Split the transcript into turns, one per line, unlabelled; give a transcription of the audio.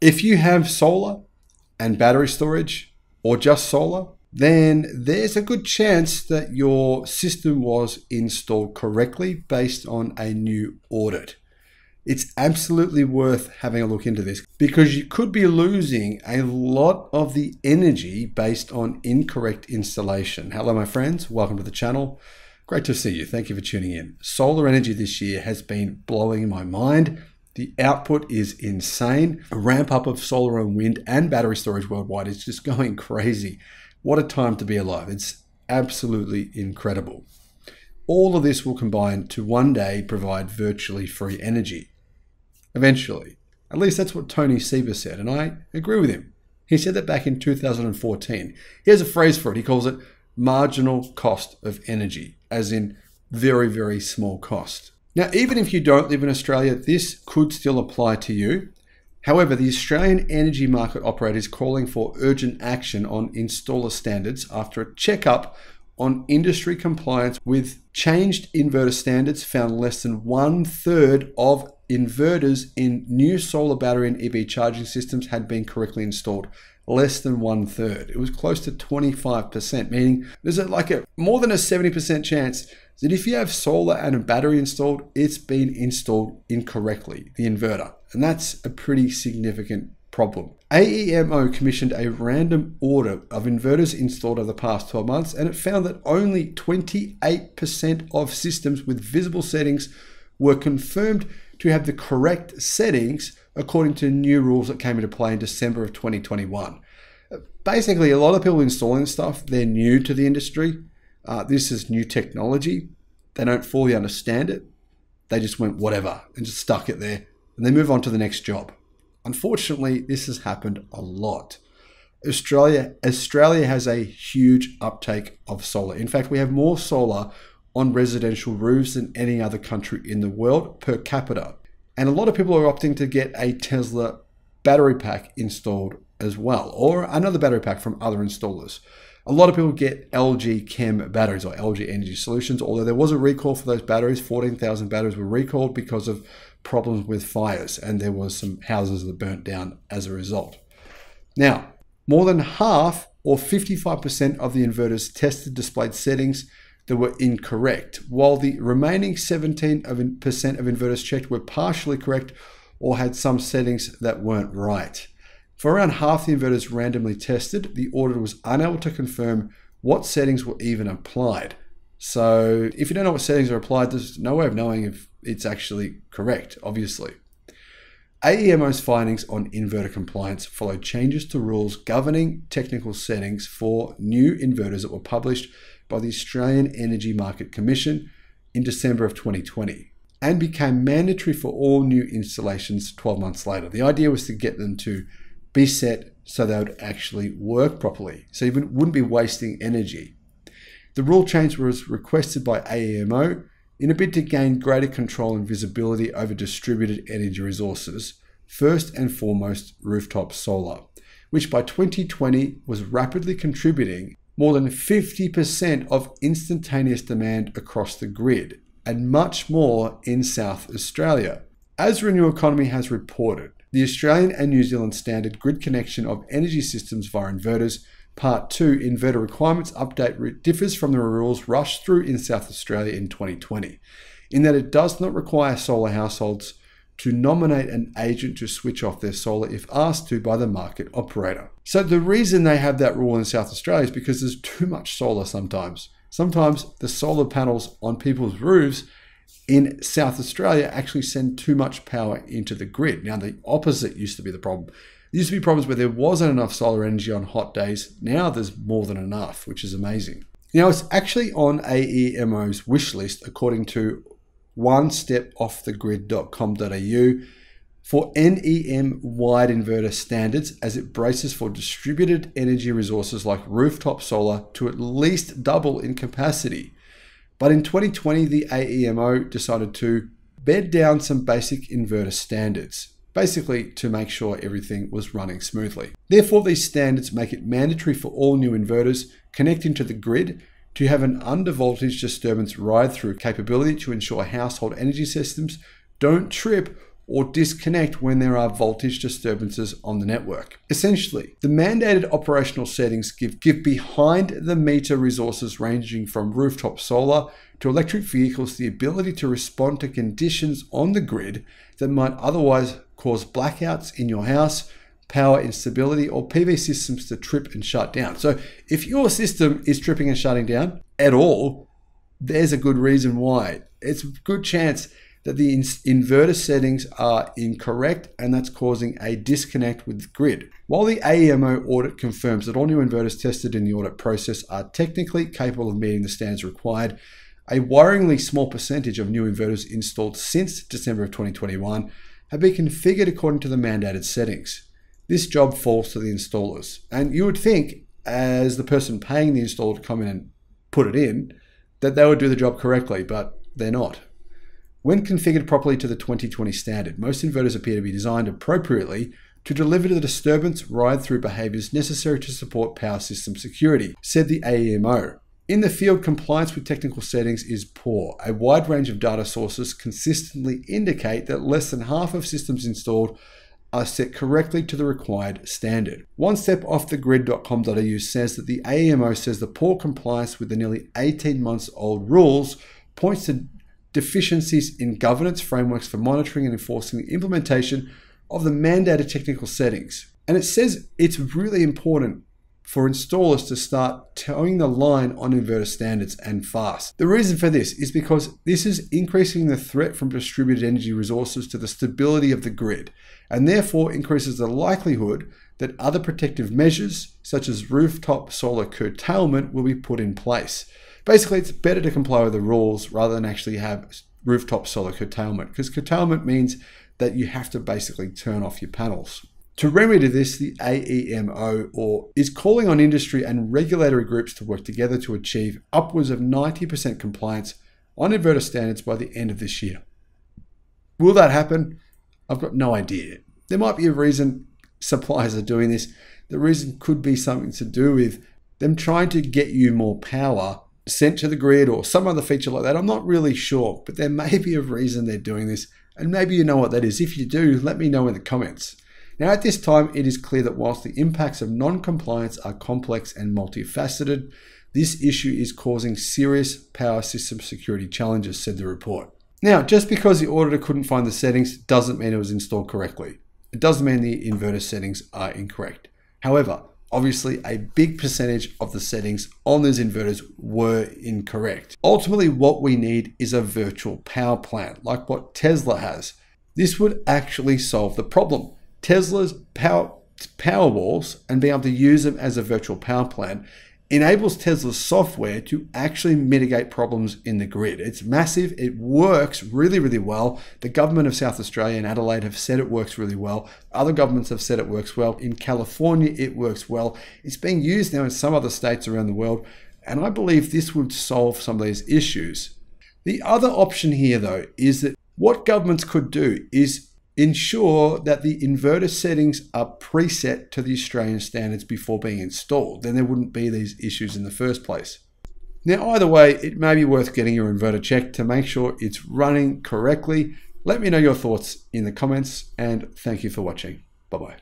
If you have solar and battery storage, or just solar, then there's a good chance that your system was installed correctly based on a new audit. It's absolutely worth having a look into this because you could be losing a lot of the energy based on incorrect installation. Hello, my friends. Welcome to the channel. Great to see you. Thank you for tuning in. Solar energy this year has been blowing my mind. The output is insane. A ramp up of solar and wind and battery storage worldwide is just going crazy. What a time to be alive. It's absolutely incredible. All of this will combine to one day provide virtually free energy. Eventually. At least that's what Tony Seba said, and I agree with him. He said that back in 2014. He has a phrase for it. He calls it marginal cost of energy, as in very, very small cost. Now, even if you don't live in Australia, this could still apply to you. However, the Australian Energy Market Operator is calling for urgent action on installer standards after a checkup on industry compliance with changed inverter standards found less than one third of inverters in new solar battery and EV charging systems had been correctly installed. Less than one third. It was close to 25%, meaning there's like a more than a 70% chance that if you have solar and a battery installed, it's been installed incorrectly, the inverter. And that's a pretty significant problem. AEMO commissioned a random order of inverters installed over the past 12 months, and it found that only 28% of systems with visible settings were confirmed to have the correct settings according to new rules that came into play in December of 2021. Basically, a lot of people installing stuff, they're new to the industry. Uh, this is new technology. They don't fully understand it. They just went whatever and just stuck it there and they move on to the next job. Unfortunately, this has happened a lot. Australia Australia has a huge uptake of solar. In fact, we have more solar on residential roofs than any other country in the world per capita. And a lot of people are opting to get a Tesla battery pack installed as well, or another battery pack from other installers. A lot of people get LG Chem batteries or LG Energy Solutions, although there was a recall for those batteries. 14,000 batteries were recalled because of problems with fires, and there was some houses that burnt down as a result. Now, more than half or 55% of the inverters tested displayed settings that were incorrect, while the remaining 17% of inverters checked were partially correct or had some settings that weren't right. For around half the inverters randomly tested, the auditor was unable to confirm what settings were even applied. So if you don't know what settings are applied, there's no way of knowing if it's actually correct, obviously. AEMO's findings on inverter compliance followed changes to rules governing technical settings for new inverters that were published by the Australian Energy Market Commission in December of 2020 and became mandatory for all new installations 12 months later. The idea was to get them to be set so they would actually work properly, so you wouldn't be wasting energy. The rule change was requested by AEMO in a bid to gain greater control and visibility over distributed energy resources, first and foremost rooftop solar, which by 2020 was rapidly contributing more than 50% of instantaneous demand across the grid, and much more in South Australia. As Renew Economy has reported, the Australian and New Zealand standard grid connection of energy systems via inverters Part 2 Inverter Requirements Update differs from the rules rushed through in South Australia in 2020, in that it does not require solar households to nominate an agent to switch off their solar if asked to by the market operator. So, the reason they have that rule in South Australia is because there's too much solar sometimes. Sometimes the solar panels on people's roofs in South Australia actually send too much power into the grid. Now, the opposite used to be the problem. There used to be problems where there wasn't enough solar energy on hot days. Now there's more than enough, which is amazing. Now, it's actually on AEMO's wish list, according to onestepoffthegrid.com.au for NEM wide inverter standards as it braces for distributed energy resources like rooftop solar to at least double in capacity but in 2020, the AEMO decided to bed down some basic inverter standards, basically to make sure everything was running smoothly. Therefore, these standards make it mandatory for all new inverters connecting to the grid to have an undervoltage disturbance ride through capability to ensure household energy systems don't trip or disconnect when there are voltage disturbances on the network. Essentially, the mandated operational settings give, give behind the meter resources ranging from rooftop solar to electric vehicles the ability to respond to conditions on the grid that might otherwise cause blackouts in your house, power instability, or PV systems to trip and shut down. So, if your system is tripping and shutting down at all, there's a good reason why. It's a good chance that the inverter settings are incorrect and that's causing a disconnect with the grid. While the AEMO audit confirms that all new inverters tested in the audit process are technically capable of meeting the standards required, a worryingly small percentage of new inverters installed since December of 2021 have been configured according to the mandated settings. This job falls to the installers. And you would think, as the person paying the installer to come in and put it in, that they would do the job correctly, but they're not. When configured properly to the 2020 standard, most inverters appear to be designed appropriately to deliver the disturbance ride through behaviors necessary to support power system security, said the AEMO. In the field, compliance with technical settings is poor. A wide range of data sources consistently indicate that less than half of systems installed are set correctly to the required standard. One step off the grid.com.au says that the AEMO says the poor compliance with the nearly 18 months old rules points to deficiencies in governance frameworks for monitoring and enforcing the implementation of the mandated technical settings. And it says it's really important for installers to start toeing the line on inverter standards and fast. The reason for this is because this is increasing the threat from distributed energy resources to the stability of the grid, and therefore increases the likelihood that other protective measures, such as rooftop solar curtailment, will be put in place. Basically, it's better to comply with the rules rather than actually have rooftop solar curtailment because curtailment means that you have to basically turn off your panels. To remedy this, the AEMO or is calling on industry and regulatory groups to work together to achieve upwards of 90% compliance on inverter standards by the end of this year. Will that happen? I've got no idea. There might be a reason suppliers are doing this. The reason could be something to do with them trying to get you more power sent to the grid or some other feature like that. I'm not really sure, but there may be a reason they're doing this, and maybe you know what that is. If you do, let me know in the comments. Now, at this time, it is clear that whilst the impacts of non compliance are complex and multifaceted, this issue is causing serious power system security challenges, said the report. Now, just because the auditor couldn't find the settings doesn't mean it was installed correctly. It doesn't mean the inverter settings are incorrect. However, obviously a big percentage of the settings on those inverters were incorrect. Ultimately, what we need is a virtual power plant like what Tesla has. This would actually solve the problem. Tesla's power, Powerwalls and being able to use them as a virtual power plant enables Tesla's software to actually mitigate problems in the grid. It's massive, it works really, really well. The government of South Australia and Adelaide have said it works really well. Other governments have said it works well. In California, it works well. It's being used now in some other states around the world, and I believe this would solve some of these issues. The other option here, though, is that what governments could do is ensure that the inverter settings are preset to the Australian standards before being installed. Then there wouldn't be these issues in the first place. Now, either way, it may be worth getting your inverter checked to make sure it's running correctly. Let me know your thoughts in the comments and thank you for watching. Bye bye.